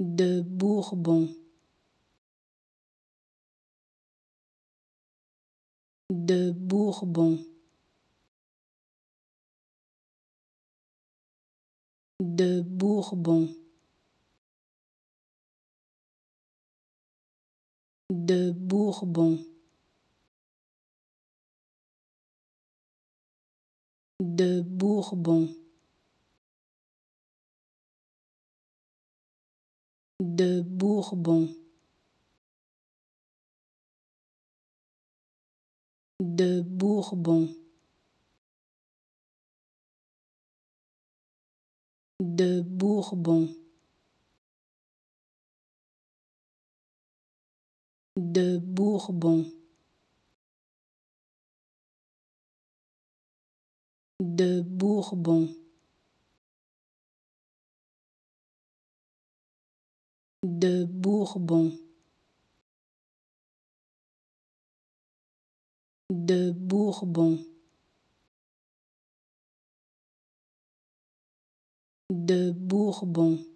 de Bourbon. De Bourbon. De Bourbon. De Bourbon. De Bourbon de Bourbon. De Bourbon. De Bourbon. De Bourbon. De Bourbon de Bourbon. De Bourbon. De Bourbon